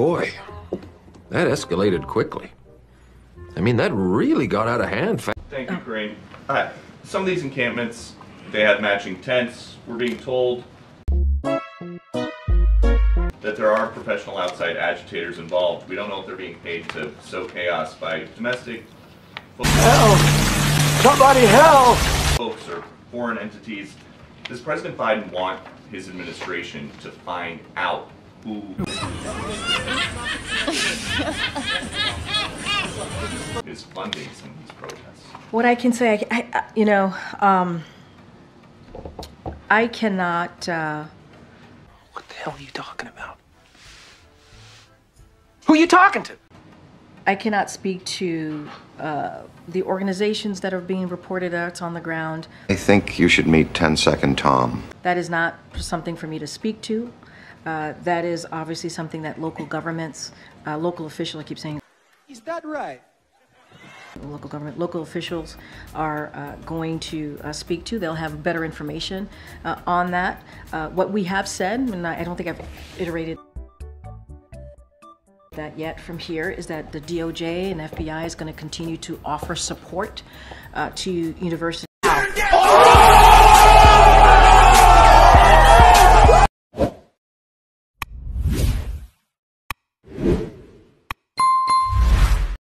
Boy, that escalated quickly. I mean, that really got out of hand. fa- Thank you, Karine. Uh, some of these encampments, they have matching tents. We're being told that there are professional outside agitators involved. We don't know if they're being paid to sow chaos by domestic Somebody help! folks or foreign entities. Does President Biden want his administration to find out who is funding some of these protests? What I can say, I, I- you know, um, I cannot. Uh, What the hell are you talking about? Who are you talking to? I cannot speak to uh, the organizations that are being reported out on the ground. I think you should meet 10 Second Tom. That is not something for me to speak to. Uh, that is obviously something that local governments, uh, local officials, I keep saying Is that right? Local government, local officials are uh, going to uh, speak to. They'll have better information uh, on that. Uh, what we have said, and I don't think I've iterated that yet from here, is that the DOJ and FBI is going to continue to offer support uh, to universities.